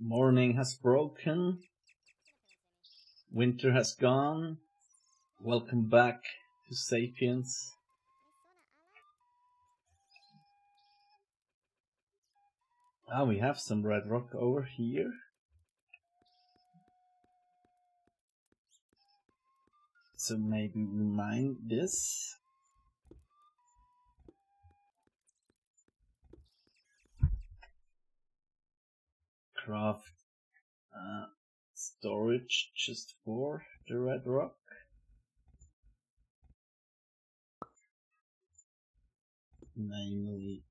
Morning has broken. Winter has gone. Welcome back to Sapiens. Ah, we have some red rock over here. So maybe we mine this. Craft uh, storage just for the red rock. Namely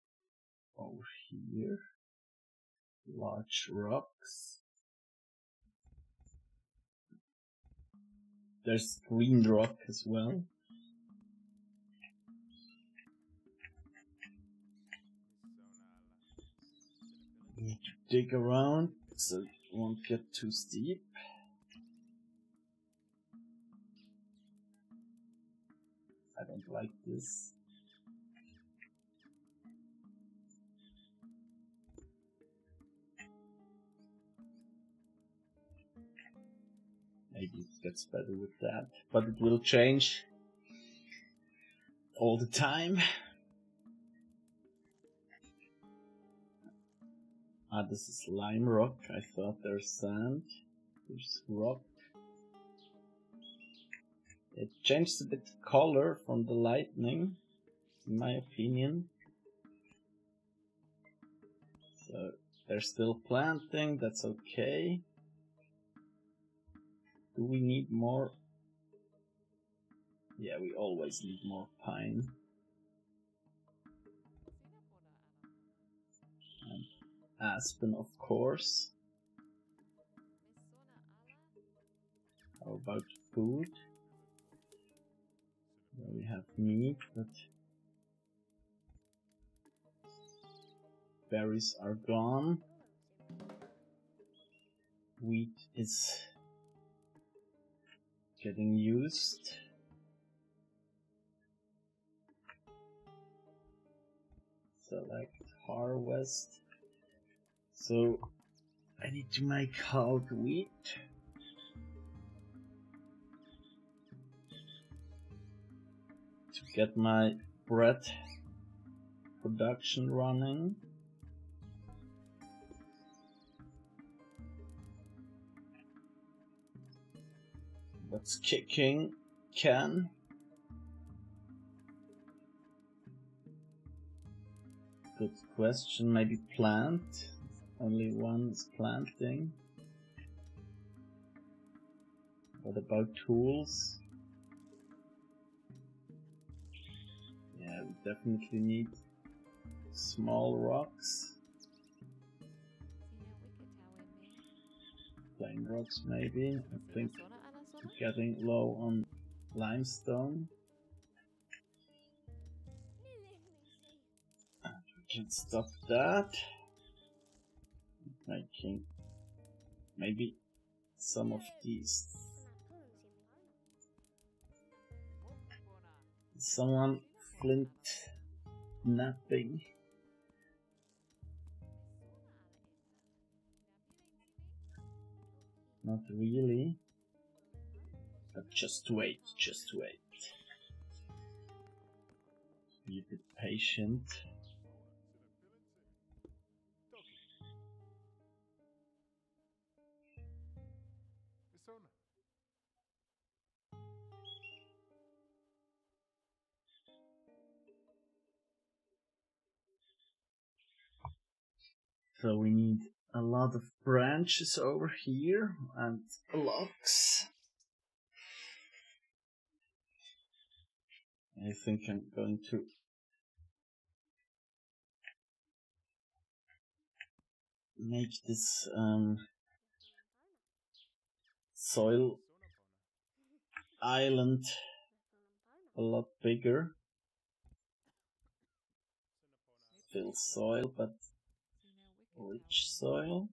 over here. Large rocks. There's green rock as well. Dig around so it won't get too steep. I don't like this. Maybe it gets better with that, but it will change all the time. Ah, this is lime rock. I thought there's sand. There's rock. It changed a bit color from the lightning, in my opinion. So they're still planting, that's okay. Do we need more? Yeah, we always need more pine. Aspen, of course. How about food? Well, we have meat, but berries are gone. Wheat is getting used. Select harvest. So I need to make hard wheat. To get my bread production running. What's kicking? Can. Good question. Maybe plant. Only one is planting. What about tools? Yeah, we definitely need small rocks. Plain rocks maybe. I think getting low on limestone. And we can stop that. Making maybe some of these. Someone flint knapping. Not really. But just wait, just wait. Be a bit patient. So we need a lot of branches over here and blocks. I think I'm going to make this um, soil island a lot bigger. Still soil, but rich soil.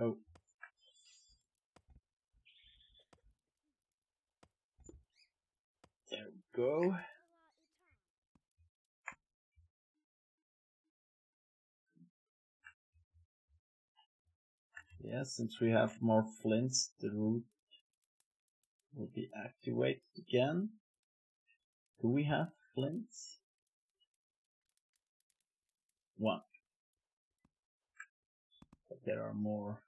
Oh. There we go. Yeah, since we have more flints, the root will be activated again. Do we have flints? One. But there are more.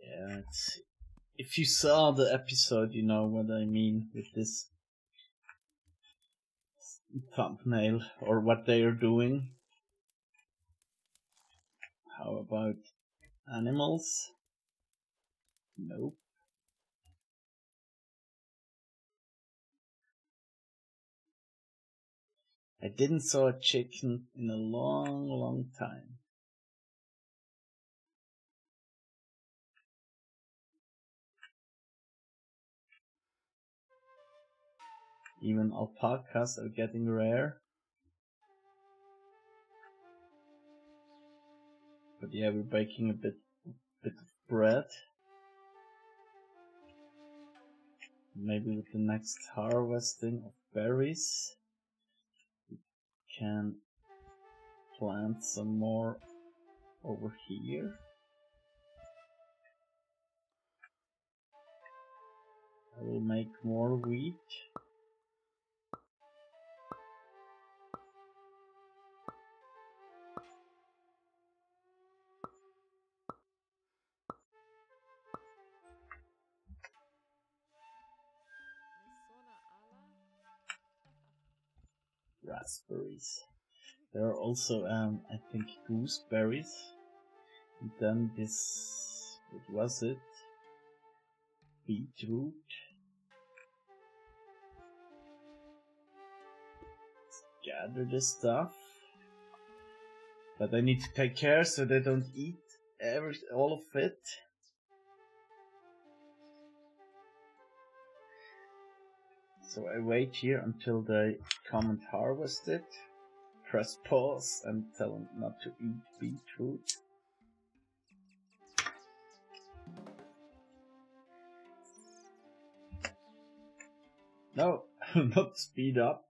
Yeah, it's, if you saw the episode, you know what I mean with this thumbnail or what they are doing. How about animals? Nope. I didn't saw a chicken in a long, long time. Even alpacas are getting rare. But yeah, we're baking a bit, bit of bread. Maybe with the next harvesting of berries, we can plant some more over here. I will make more wheat. Raspberries. There are also, um, I think, gooseberries. And then this, what was it? Beetroot. Let's gather this stuff. But I need to take care so they don't eat every all of it. So I wait here until they come and harvest it. Press pause and tell them not to eat beetroot. No, not speed up.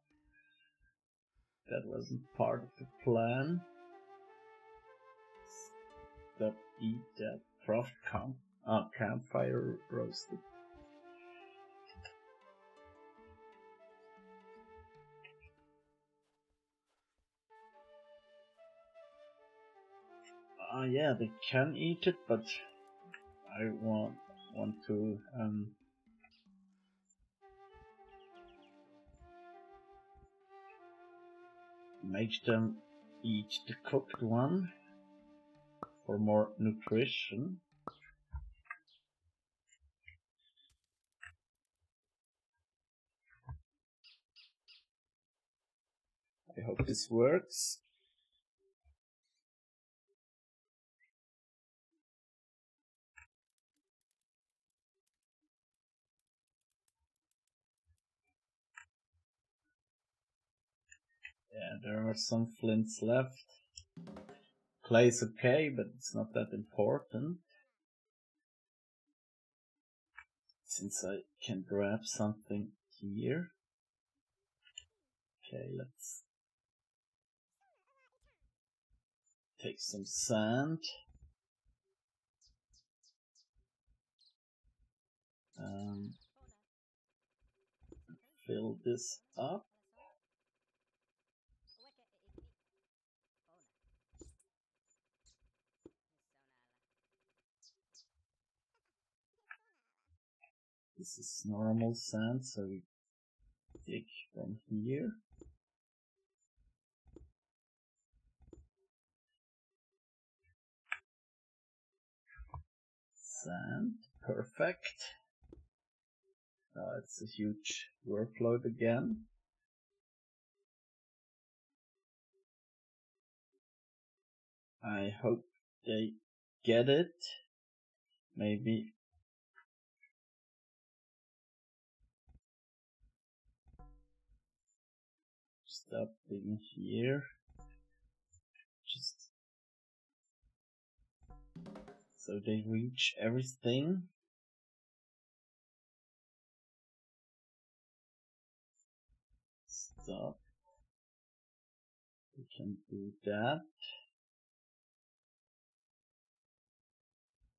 That wasn't part of the plan. Stop eat that frost camp, uh, campfire roasted uh, yeah, they can eat it, but I want want to um, make them eat the cooked one for more nutrition. I hope this works. There are some flints left. Clay's okay, but it's not that important. Since I can grab something here. Okay, let's take some sand. Um, fill this up. This is normal sand, so we dig from here. Sand, perfect. Uh, it's a huge workload again. I hope they get it. Maybe stop digging here. Just so they reach everything. Stop. We can do that.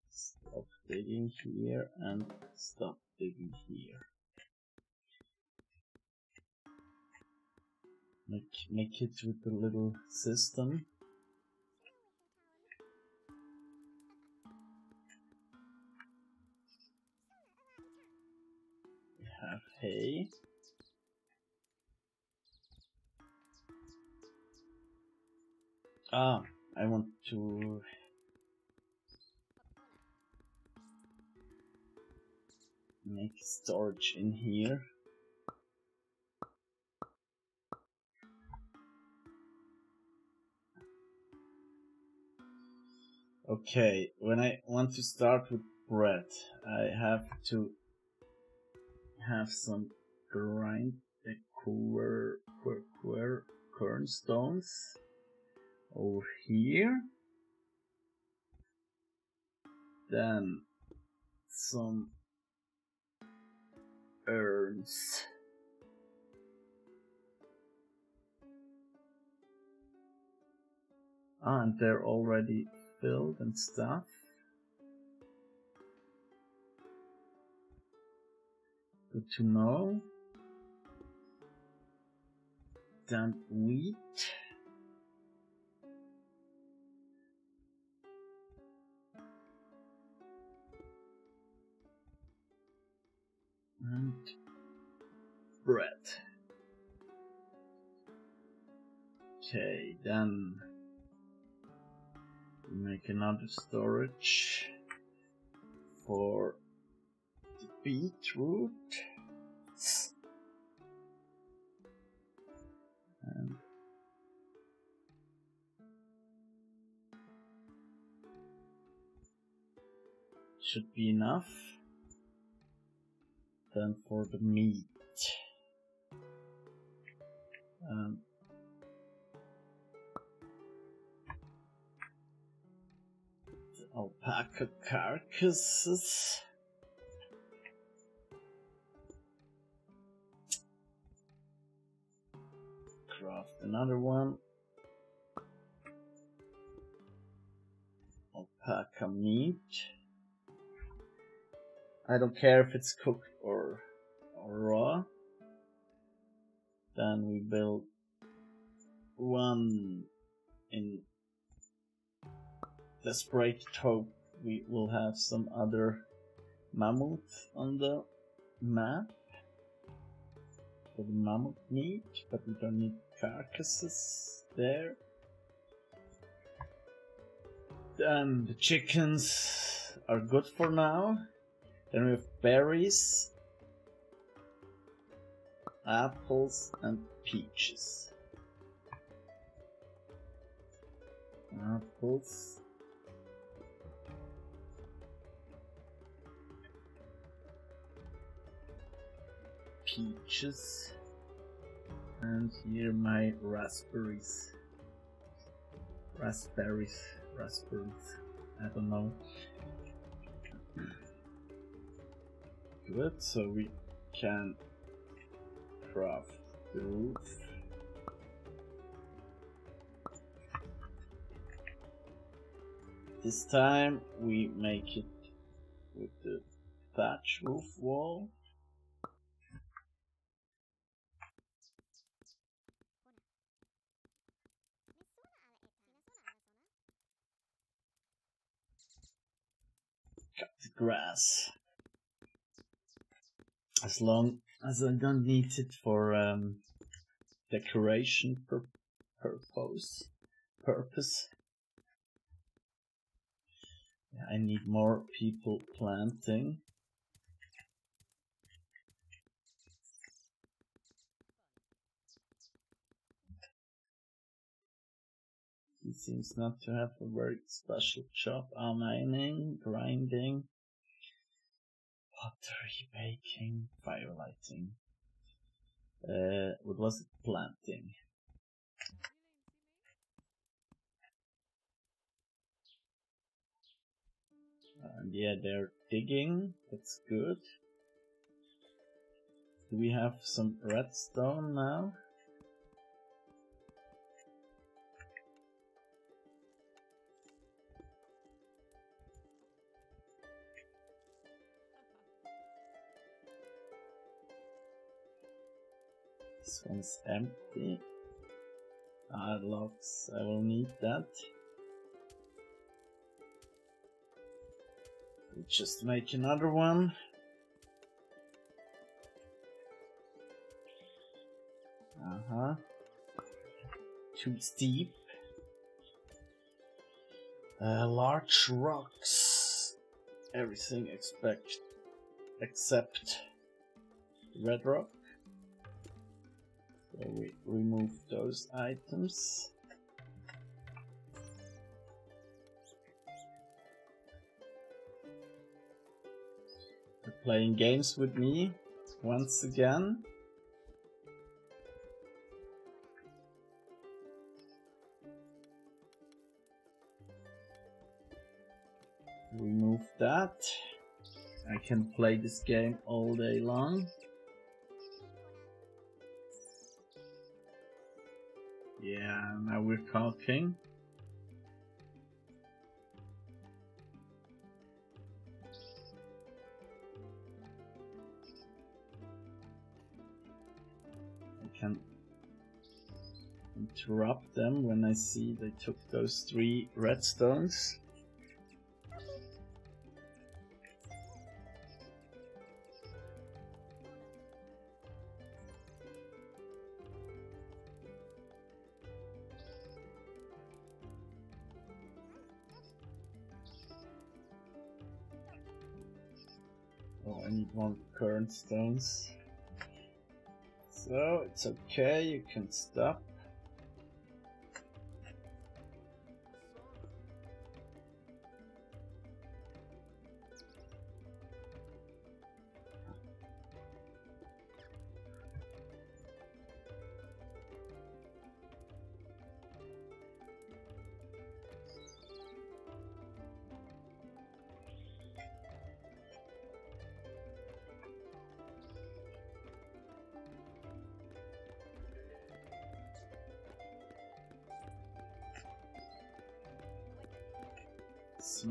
Stop digging here and stop digging here. Make, make it with a little system. We have hay. Ah, I want to make storage in here. Okay, when I want to start with bread, I have to have some grind quer, quer, quer, quernstones over here. Then some urns. Ah, and they're already filled and stuff. Good to know. Then wheat. And bread. Okay, then make another storage for the beetroot. And should be enough then for the meat. Um, alpaca carcasses. Craft another one. Alpaca meat. I don't care if it's cooked or, or raw. Then we build one in desperate hope we will have some other mammoth on the map for the mammoth meat, but we don't need carcasses there. Then the chickens are good for now. Then we have berries, apples, and peaches. Apples. Peaches. And here my raspberries. Raspberries raspberries. I don't know. Good so we can craft the roof this time we make it with the thatch roof wall cut the grass. As long as I don't need it for um, decoration pur purpose. Purpose. Yeah, I need more people planting. He seems not to have a very special job. Ah, mining, grinding, pottery, baking, firelighting. Uh, what was it? Planting. And yeah, they're digging. That's good. Do we have some redstone now? This one's empty. Logs. I will need that. We'll just make another one. Uh-huh. Too steep. Uh, large rocks. Everything expect except red rock. So we remove those items. Playing games with me once again. Remove that. I can play this game all day long. Yeah, now we're talking. I can interrupt them when I see they took those three redstones. I need more quern stones. So, it's okay, you can stop.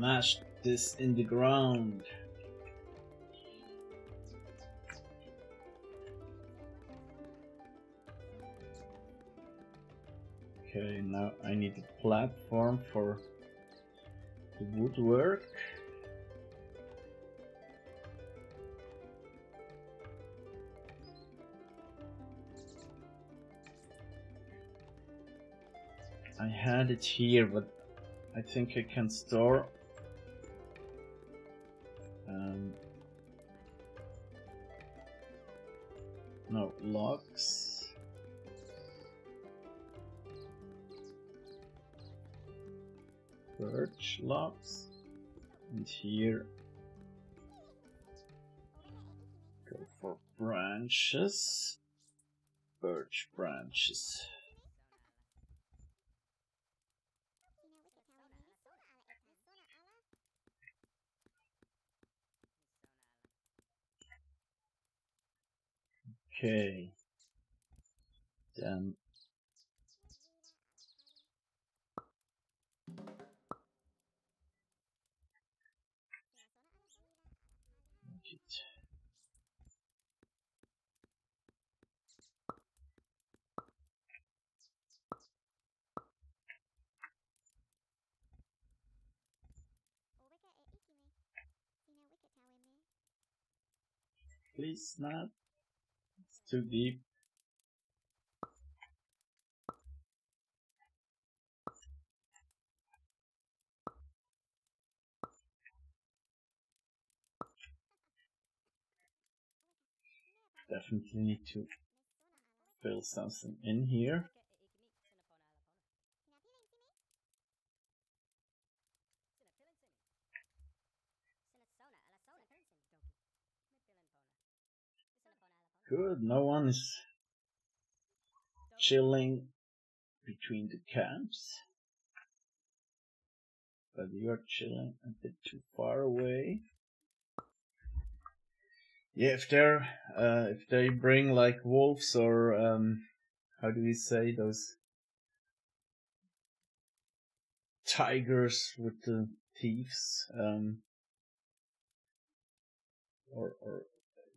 Smash this in the ground. Okay, now I need a platform for the woodwork. I had it here, but I think I can store um, no logs. Birch logs, and here go for branches, birch branches. Okay. Then. Please not. Too deep. Definitely need to fill something in here. Good, no one is chilling between the camps. But you're chilling a bit too far away. Yeah, if they're uh, if they bring like wolves or um, how do we say those tigers with the thieves, um, or or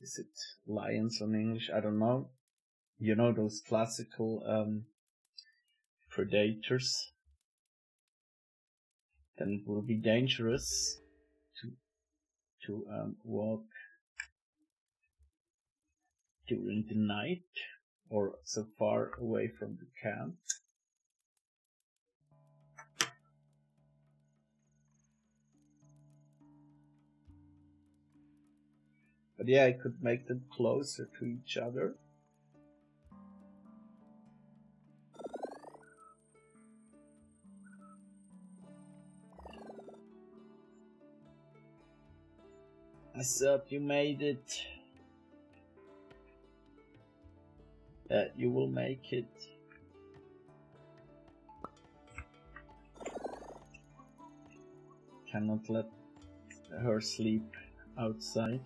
is it lions in English? I don't know. You know those classical um, predators. Then it will be dangerous to to um, walk during the night or so far away from the camp. But yeah, I could make them closer to each other. I thought you made it. That you will make it. Cannot let her sleep outside.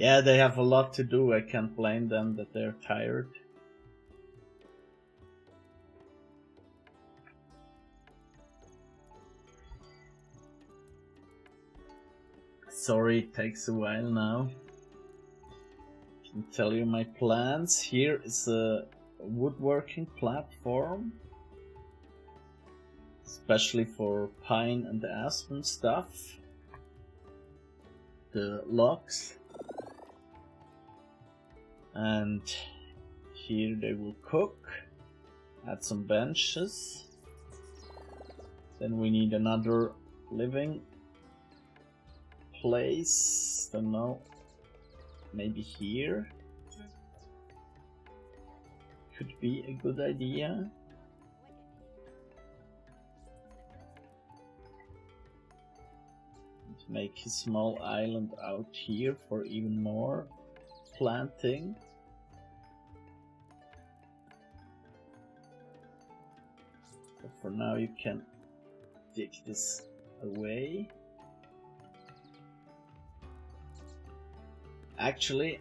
Yeah, they have a lot to do. I can't blame them that they're tired. Sorry, it takes a while now. I can tell you my plans. Here is a woodworking platform. Especially for pine and aspen stuff. The logs and here they will cook add some benches. Then we need another living place. Don't know. Maybe here. Could be a good idea. Make a small island out here for even more planting. But for now you can dig this away. Actually,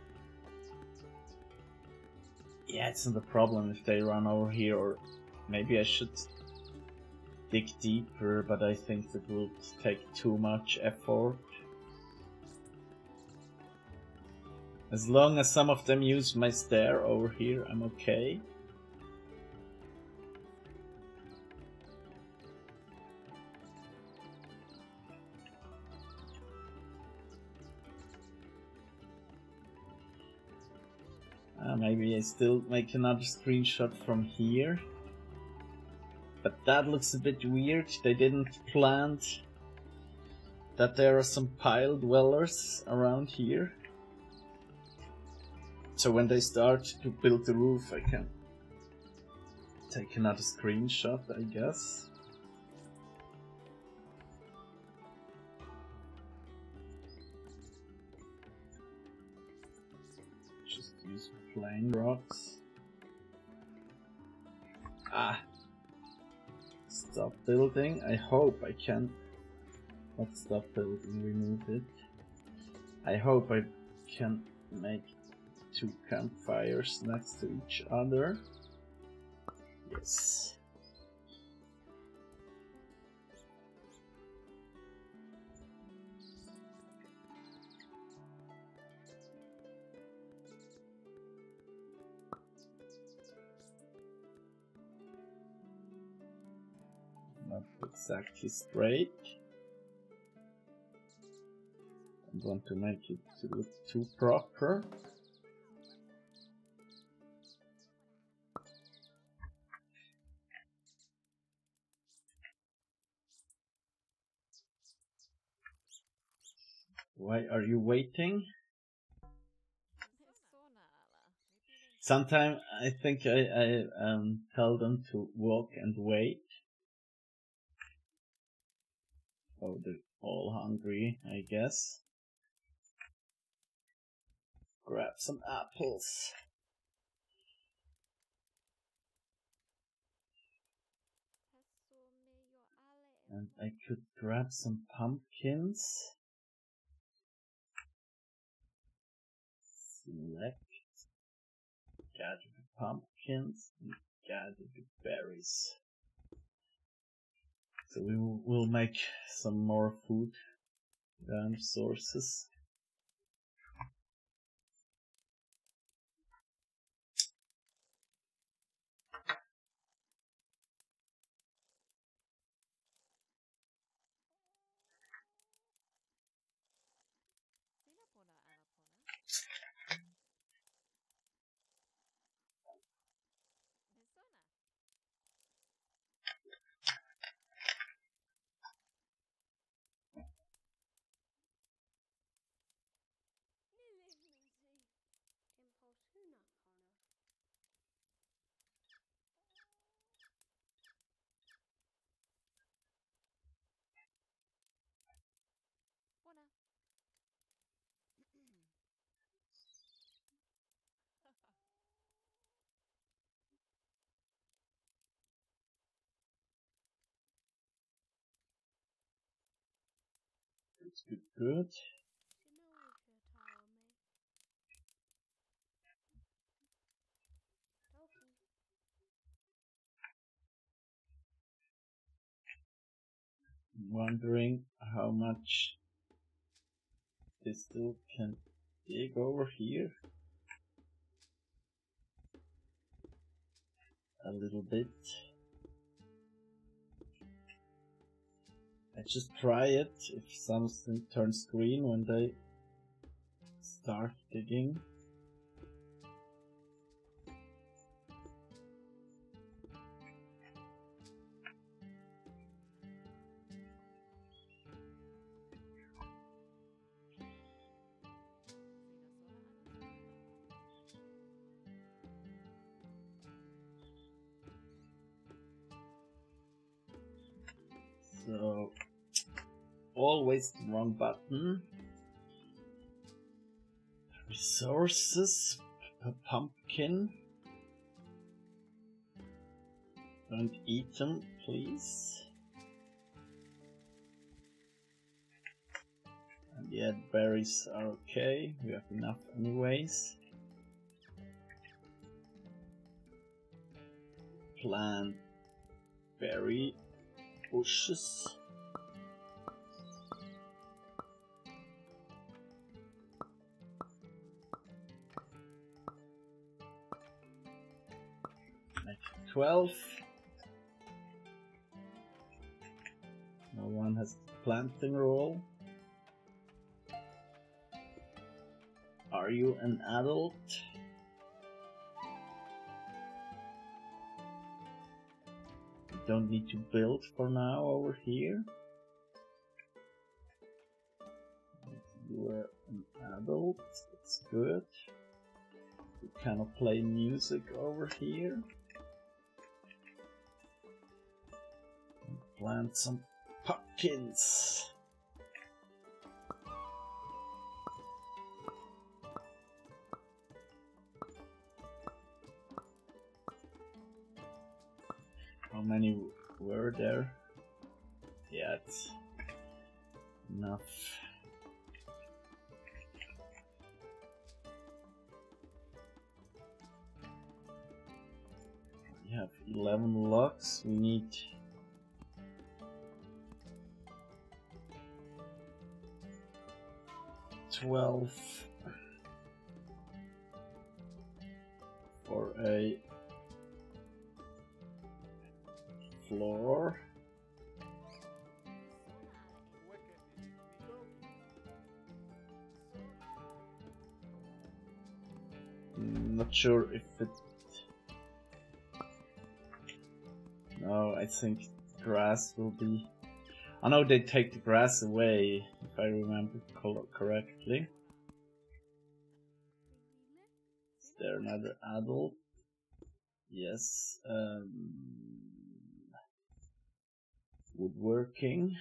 yeah, it's not a problem if they run over here, or maybe I should dig deeper, but I think that would take too much effort. As long as some of them use my stair over here, I'm okay. Uh, maybe I still make another screenshot from here. But that looks a bit weird. They didn't plant that there are some pile dwellers around here. So when they start to build the roof, I can take another screenshot, I guess. Just use plain rocks. Ah! Stop building. I hope I can not stop building, remove it. I hope I can make two campfires next to each other. Yes. Not exactly straight. I want to make it look too proper. Why are you waiting? Sometimes I think I, I um, tell them to walk and wait. Oh, they're all hungry, I guess. grab some apples. And I could grab some pumpkins. Select. Gather the pumpkins and gather the berries. So we will make some more food um, sources. It's good, good. wondering how much they still can dig over here. A little bit. I just try it if something turns green when they start digging. The wrong button. Resources, a pumpkin. Don't eat them, please. And yeah, berries are okay. We have enough anyways. Plant berry bushes. 12. No one has planting role. Are you an adult? don't need to build for now over here. You are an adult, that's good. We cannot play music over here. Plant some pumpkins. How many were there? Yeah, enough. We have 11 locks, we need Twelve for a floor. Mm, Not sure if it. No, I think grass will be. I know they take the grass away, if I remember correctly. Is there another adult? Yes. Um, woodworking.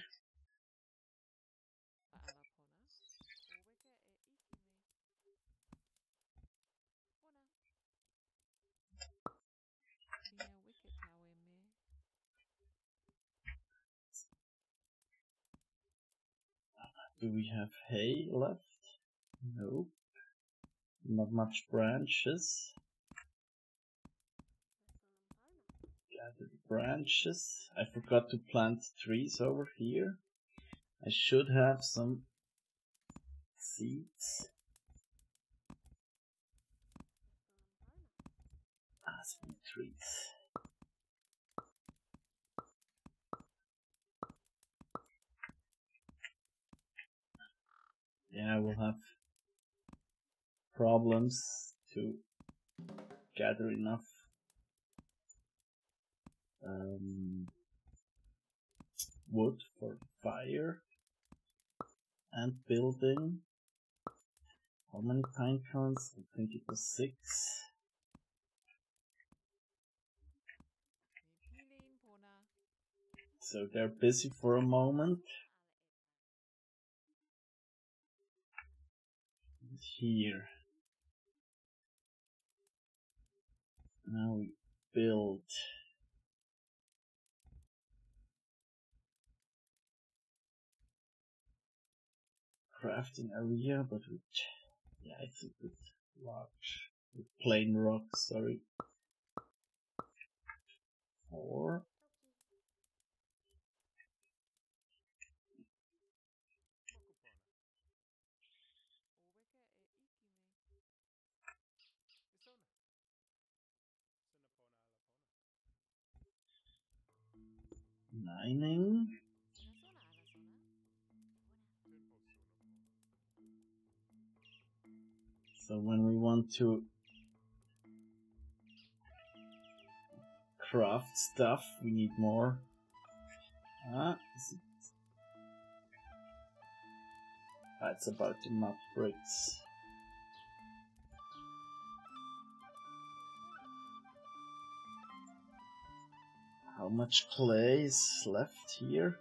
Do we have hay left? Nope. Not much branches. Gather branches. I forgot to plant trees over here. I should have some seeds. Aspen trees. Yeah, we'll have problems to gather enough um, wood for fire and building. How many pine cones? I think it was six. So they're busy for a moment. Here. Now we build. Crafting area, but with, yeah, I think with large, with plain rock, sorry. Or mining. So when we want to craft stuff, we need more. Ah, that's about to map bricks. How much clay is left here?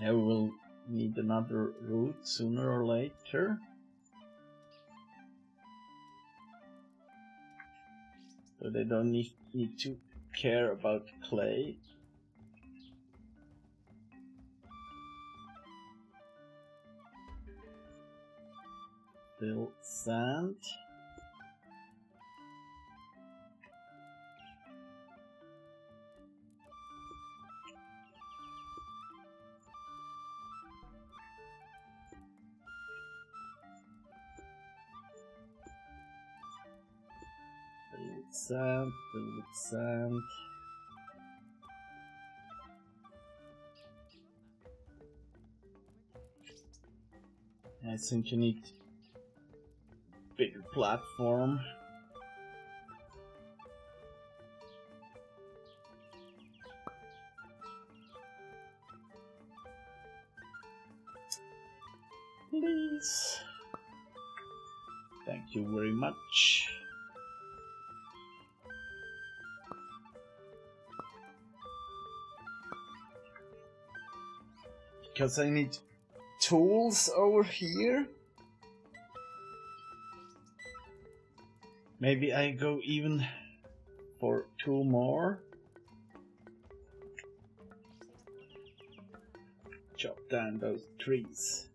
Yeah, we will need another route sooner or later. So they don't need, need to care about clay. Still sand. Sand, with sand. I think you need bigger platform. Because I need tools over here. Maybe I go even for two more. Chop down those trees.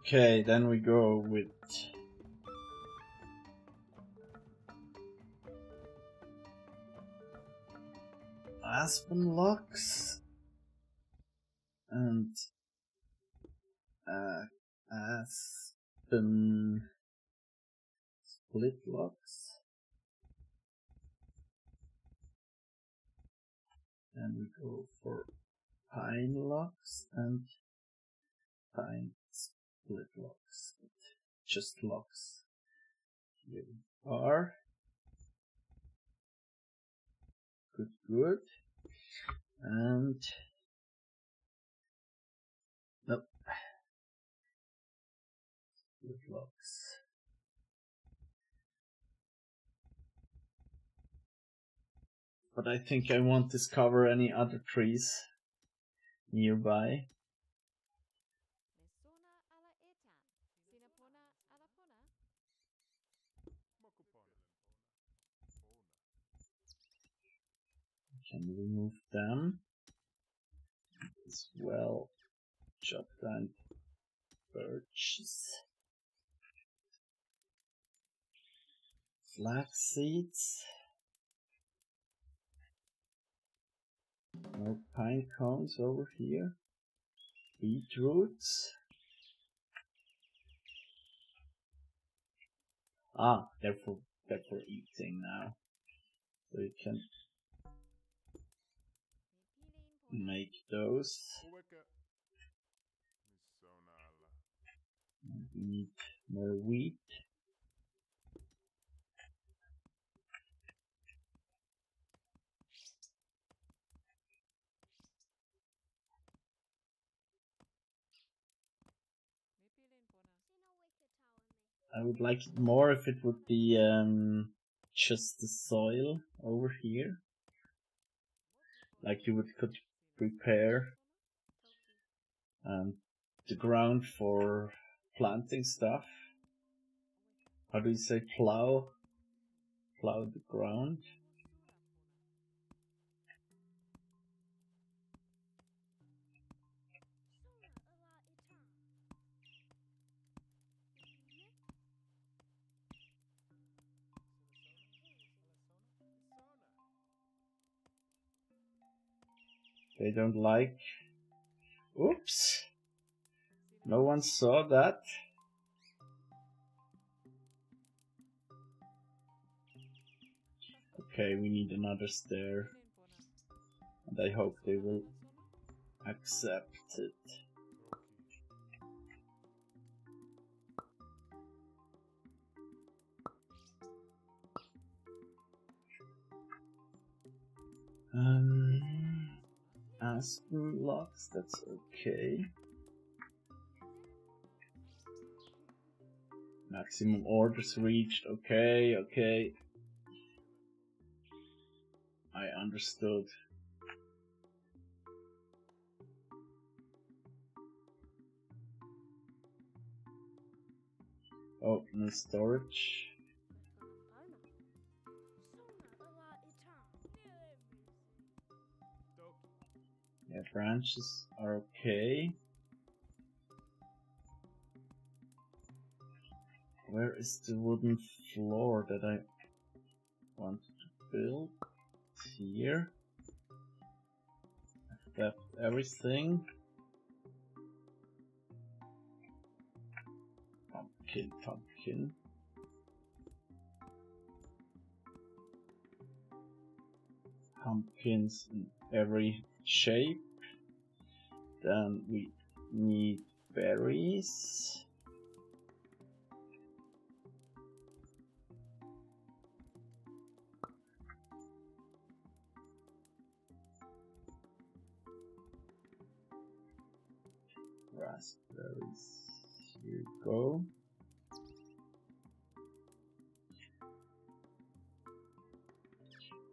Okay, then we go with aspen logs and uh, aspen split logs. Then we go for pine logs and pine split locks, just locks. Here we are. Good, good. And nope. Split locks. But I think I won't discover any other trees nearby. Can remove them as well. Chop down birches. Flax seeds. No pine cones over here. Beetroots. Ah, they're for, they're for eating now. So you can. Make those. We need more wheat. I would like it more if it would be um, just the soil over here. Like you would could prepare and the ground for planting stuff. How do you say plow? Plow the ground. They don't like. Oops! No one saw that. Okay, we need another stair, and I hope they will accept it. Um, aspen blocks, that's okay. Maximum orders reached, okay, okay. I understood. Oh, no storage. Yeah, branches are okay. Where is the wooden floor that I want to build? Here. I've got everything. Pumpkin, pumpkin. Pumpkins in every shape. Then we need berries. Raspberries. Here we go.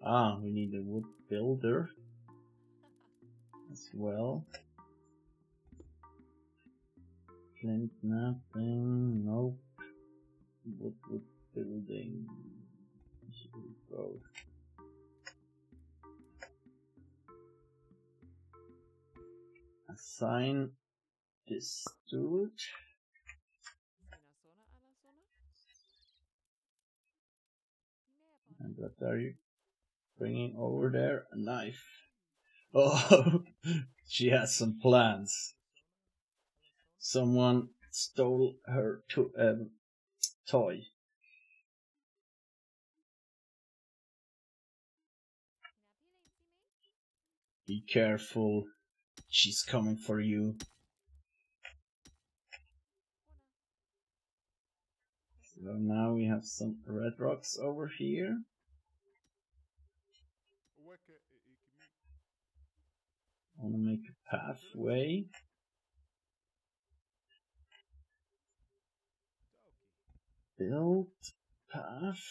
Ah, we need a wood builder as well. Flint knapping, nope. Wood, wood building. Go. Assign this to it. And what are you bringing over there? A knife. Oh, she has some plans. Someone stole her to um, toy. Be careful. She's coming for you. So now we have some red rocks over here. I want to make a pathway. Build path.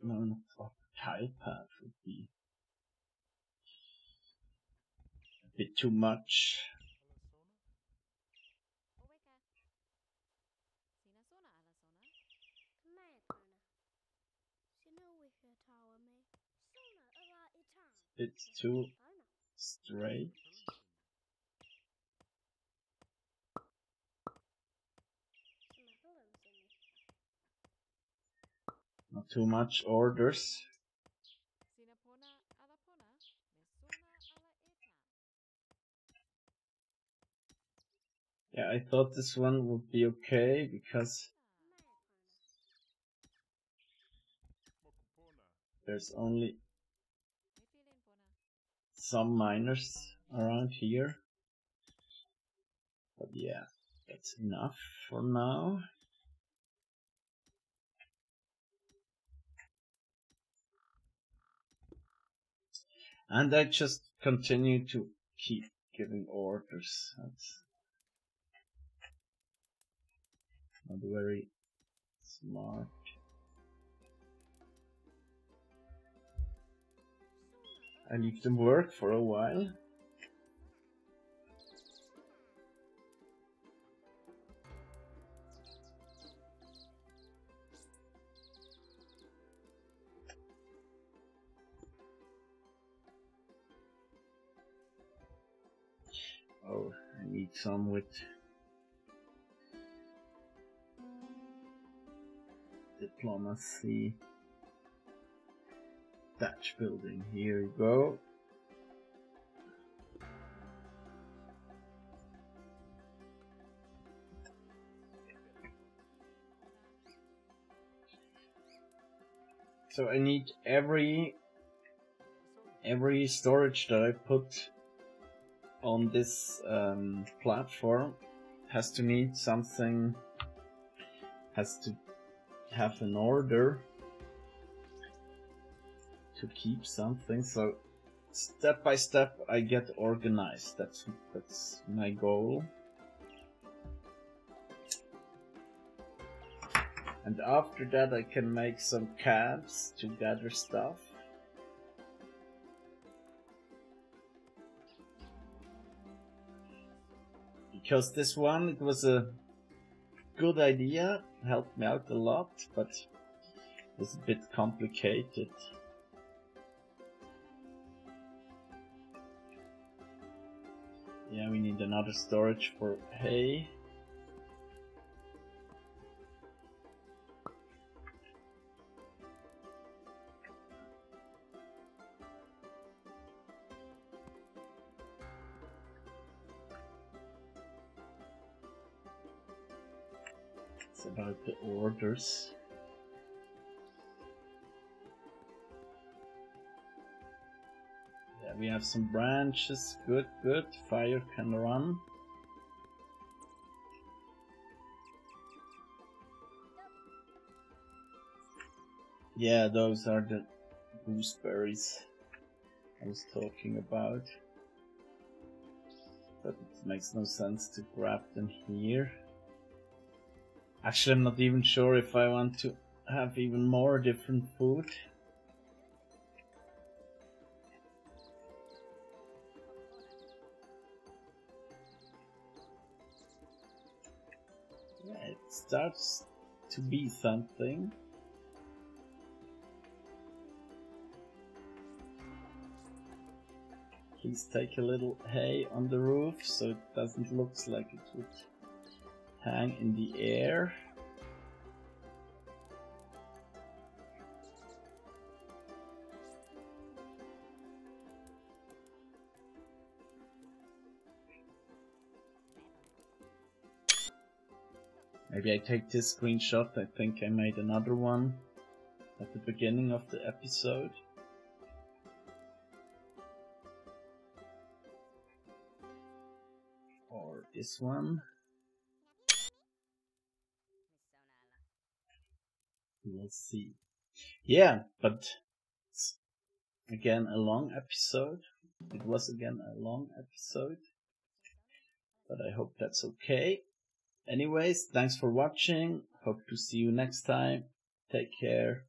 No, not a tile path would be a bit too much. Bit too straight. Not too much orders. Yeah, I thought this one would be okay because there's only. Some miners around here. But yeah, that's enough for now. And I just continue to keep giving orders. That's not very smart. I leave them work for a while. Oh, I need some with diplomacy. Thatch building. Here we go. So I need every every storage that I put on this um, platform has to need something has to have an order to keep something. So step by step I get organized. That's that's my goal. And after that I can make some cabs to gather stuff. Because this one it was a good idea helped me out a lot but it's a bit complicated yeah we need another storage for hay It's about the orders. We have some branches. Good, good. Fire can run. Yeah, those are the gooseberries I was talking about. But it makes no sense to grab them here. Actually, I'm not even sure if I want to have even more different food. Starts to be something. Please take a little hay on the roof so it doesn't look like it would hang in the air. Maybe I take this screenshot. I think I made another one at the beginning of the episode. Or this one. We'll see. Yeah, but again a long episode. It was again a long episode. But I hope that's okay. Anyways, thanks for watching. Hope to see you next time. Take care.